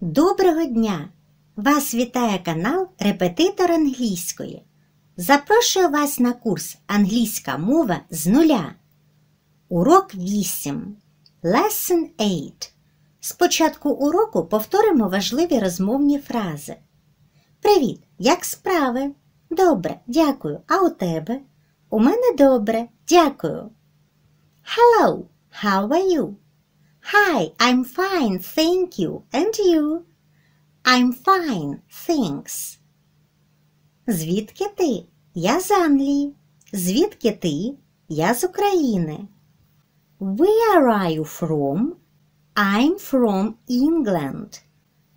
Доброго дня! Вас вітає канал Репетитор англійської. Запрошую вас на курс Англійська мова з нуля. Урок 8. Lesson 8. Спочатку уроку повторимо важливі розмовні фрази. Привіт! Як справи? Добре, дякую. А у тебе? У мене добре, дякую. Hello, how are you? Hi, I'm fine, thank you. And you? I'm fine, thanks. Звідки ти? Я з Англії. Звідки ти? Я з України. Where are you from? I'm from England.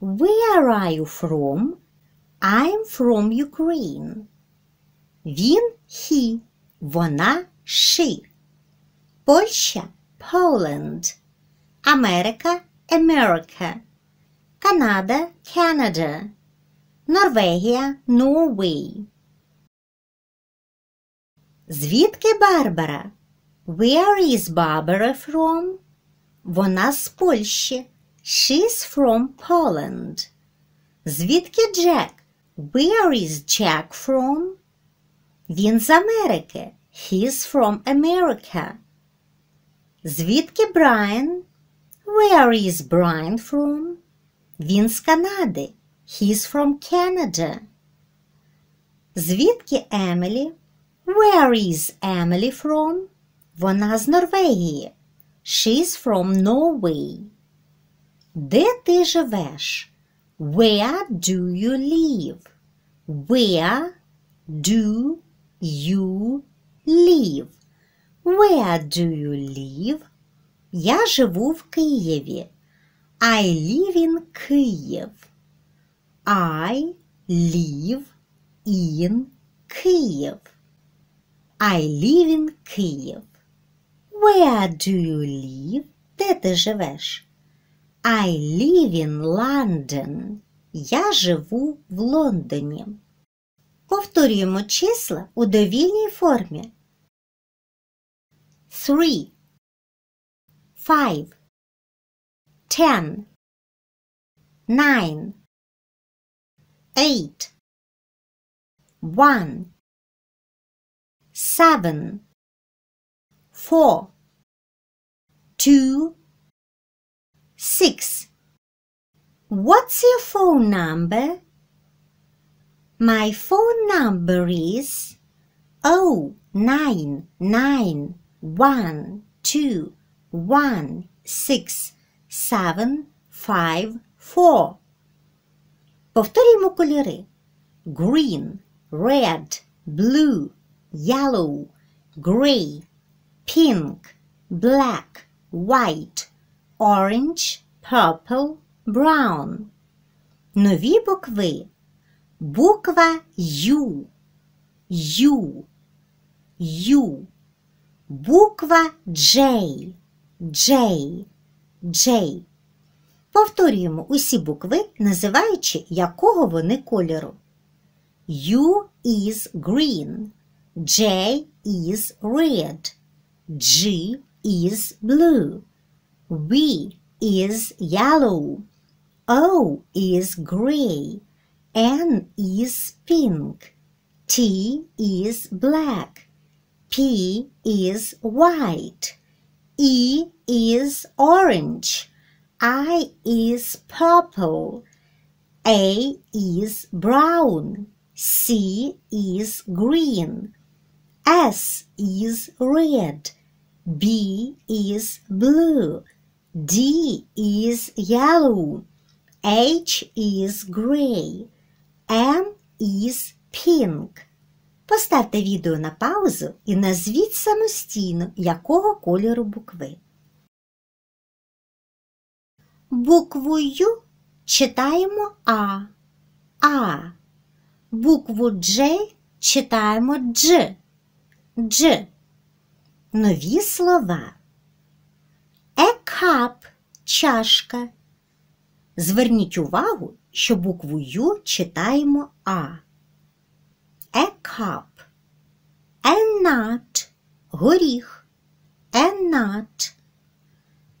Where are you from? I'm from Ukraine. Він he, вона she. Польща Poland. Америка America. Канада Canada. Норвегія Norway. Звідки Барбара? Where is Barbara from? Вона з Польщі. She's from Poland. Звідки Джек? Where is Jack from? Він з Америки. He's from America. Звідки Брайан? Where is Brian from? Він з Канади. He's from Canada. Звідки Емілі? Where is Emily from? Вона з Норвегії. She's from Norway. Де ти живеш? Where do you live? Where do you live? Where do you live? Я живу в Києві. I live in Київ. I live in Київ. I live in Київ. Where do you live? Де ти живеш? I live in London. Я живу в Лондоні. Повторюємо числа у довільній формі. Five, ten, nine, eight, one, seven, four, two, six. What's your phone number? My phone number is oh nine nine one two one, six, seven, five, four. Повторюємо кольори. Green, red, blue, yellow, gray, pink, black, white, orange, purple, brown. Нові букви. Буква Ю. Ю. Ю. Буква J. J, J. Повторюємо усі букви, називаючи якого вони кольору. U is green. J is red. G is blue. V is yellow. O is gray. N is pink. T is black. P is white. E is orange. I is purple. A is brown. C is green. S is red. B is blue. D is yellow. H is gray. M is pink. Поставте відео на паузу і назвіть самостійно, якого кольору букви. Букву Ю читаємо А. А. Букву Дж читаємо Дж. Дж. Нові слова. Екап чашка. Зверніть увагу, що букву Ю читаємо А cup, a nut, горіх, a nut,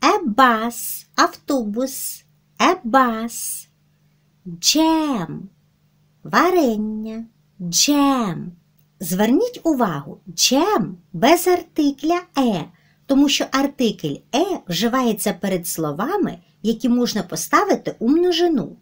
a bus, автобус, a bus, Джем. Варення. Джем. Зверніть увагу, джем без артикля е, тому що артикль е вживається перед словами, які можна поставити у множину.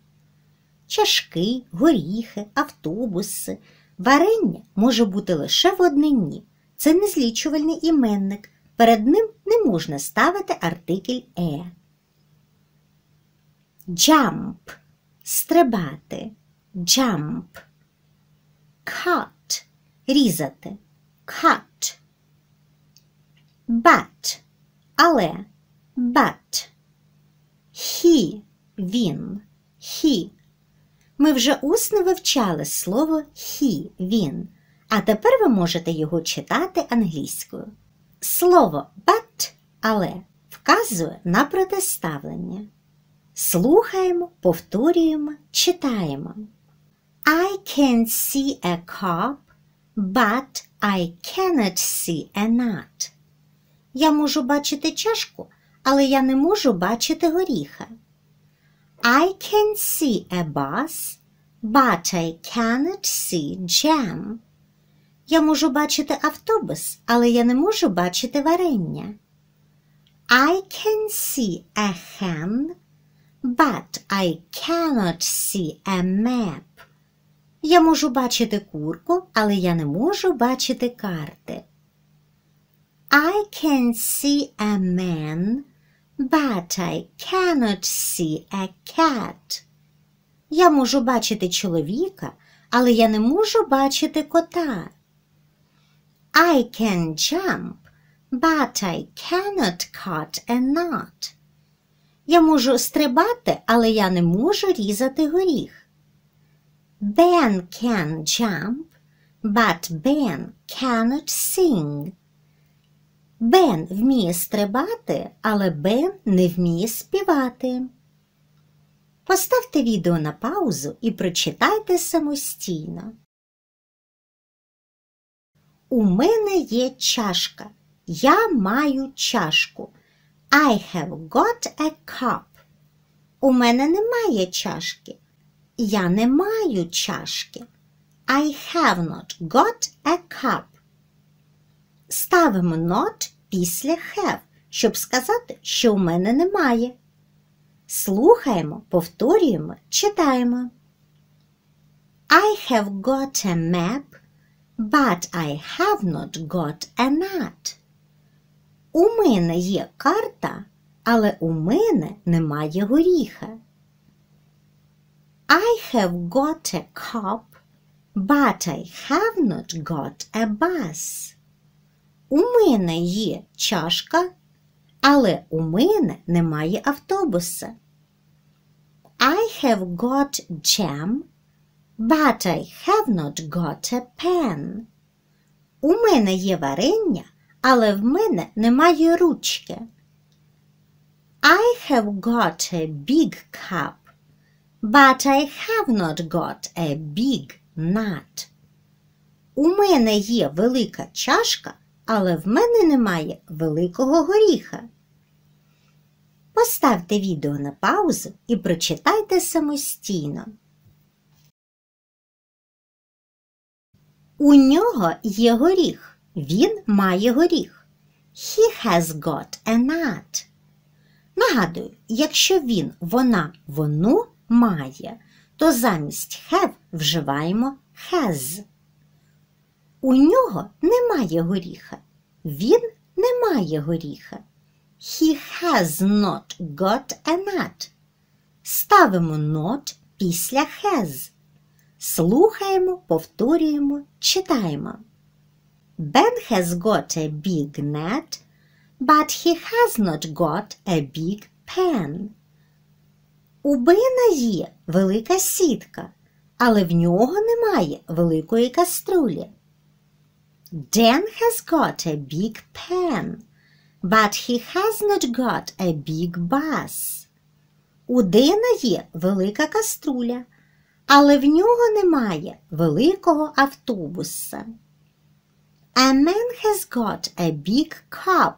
Чашки, горіхи, автобуси. Варення може бути лише в однині. Це незлічувальний іменник. Перед ним не можна ставити артикль е. Jump стрибати. Jump. Cut різати. Cut. But але but. He він. He. Ми вже усно вивчали слово he він, а тепер ви можете його читати англійською. Слово but але вказує на протиставлення. Слухаємо, повторюємо, читаємо. I can see a cup, but I cannot see a nut. Я можу бачити чашку, але я не можу бачити горіха. I can see a bus, but I cannot see jam. Я можу бачити автобус, але я не можу бачити варення. I can see a hen, but I cannot see a map. Я можу бачити курку, але я не можу бачити карти. I can see a man, but I cannot see a cat. Я можу бачити чоловіка, але я не можу бачити кота. I can jump, but I cannot cut a nut. Я можу стрибати, але я не можу різати горіх. Ben can jump, but Ben cannot sing. Бен вміє стрибати, але Бен не вміє співати. Поставте відео на паузу і прочитайте самостійно. У мене є чашка. Я маю чашку. I have got a cup. У мене немає чашки. Я не маю чашки. I have not got a cup. Ставимо not після have, щоб сказати, що у мене немає. Слухаємо, повторюємо, читаємо. I have got a map, but I have not got a nut. У мене є карта, але у мене немає горіха. I have got a cup, but I have not got a bus. У мене є чашка, але у мене немає автобуса. I have got jam, but I have not got a pen. У мене є варення, але в мене немає ручки. I have got a big cup, but I have not got a big nut. У мене є велика чашка, але в мене немає великого горіха. Поставте відео на паузу і прочитайте самостійно. У нього є горіх. Він має горіх. He has got a nut. Нагадую, якщо він, вона, воно має, то замість have вживаємо has. У нього немає горіха. Він не має горіха. He has not got a nut. Ставимо not після has. Слухаємо, повторюємо, читаємо. Ben has got a big net, but he has not got a big pen. У Бена є велика сітка, але в нього немає великої каструлі. Dan has got a big pen, but he has not got a big bus. У Дена є велика каструля, але в нього немає великого автобуса. A man has got a big cup,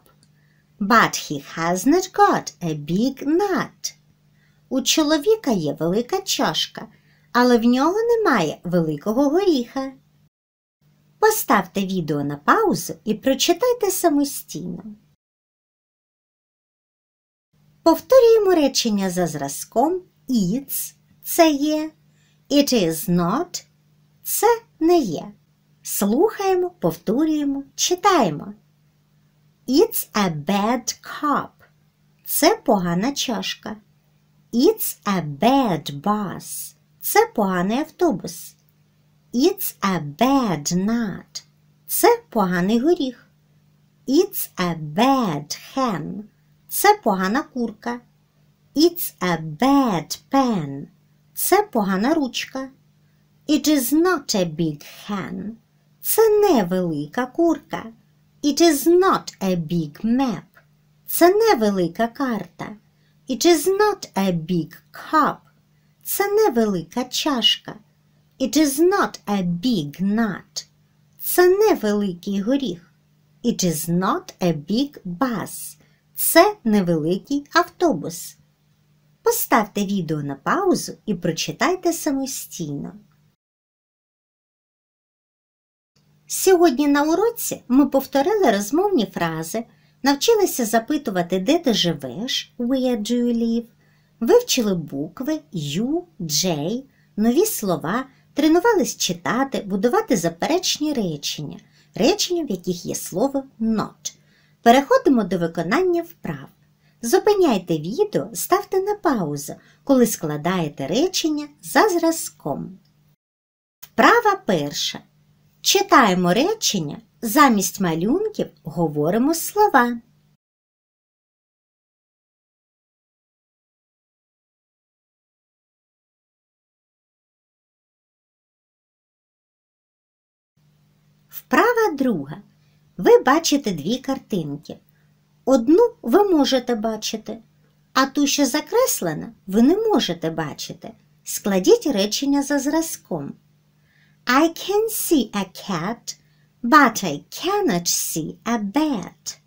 but he has not got a big nut. У чоловіка є велика чашка, але в нього немає великого горіха. Поставте відео на паузу і прочитайте самостійно. Повторюємо речення за зразком It's це є. It is not це не є. Слухаємо, повторюємо, читаємо. It's a bad cup. Це погана чашка. It's a bad bus. Це поганий автобус. It's a bad nut. Це поганий горіх. It's a bad hen. Це погана курка. It's a bad pen. Це погана ручка. It is not a big hen. Це не велика курка. It is not a big map. Це не велика карта. It is not a big cup. Це не велика чашка. It is not a big nut. Це не великий горіх. It is not a big bus. Це невеликий автобус. Поставте відео на паузу і прочитайте самостійно. Сьогодні на уроці ми повторили розмовні фрази, навчилися запитувати, де ти живеш, where do you live, вивчили букви U, J, нові слова, тренувались читати, будувати заперечні речення, речення, в яких є слово not. Переходимо до виконання вправ. Зупиняйте відео, ставте на паузу, коли складаєте речення за зразком. Вправа перша. Читаємо речення, замість малюнків говоримо слова. Вправа друга. Ви бачите дві картинки. Одну ви можете бачити, а ту, що закреслена, ви не можете бачити. Складіть речення за зразком. I can see a cat, but I cannot see a bat.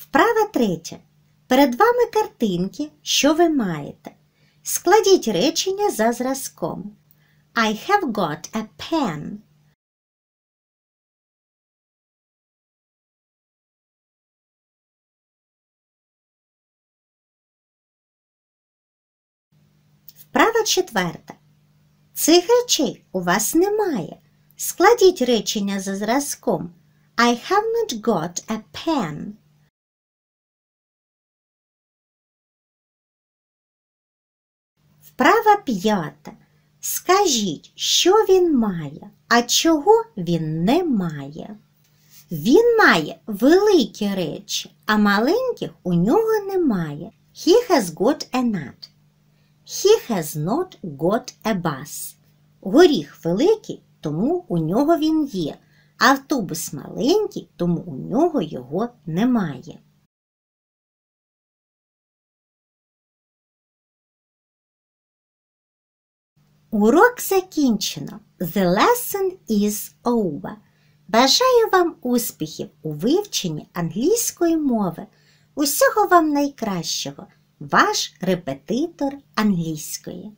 Вправа третя. Перед вами картинки, що ви маєте. Складіть речення за зразком. I have got a pen. Вправа четверта. Цих речей у вас немає. Складіть речення за зразком. I have not got a pen. Вправа п'ята. Скажіть, що він має, а чого він не має? Він має великі речі, а маленьких у нього немає. He has got a nut. He has not got a bus. Горіх великий, тому у нього він є. Автобус маленький, тому у нього його немає. Урок закінчено. The lesson is over. Бажаю вам успіхів у вивченні англійської мови. Усього вам найкращого. Ваш репетитор англійської.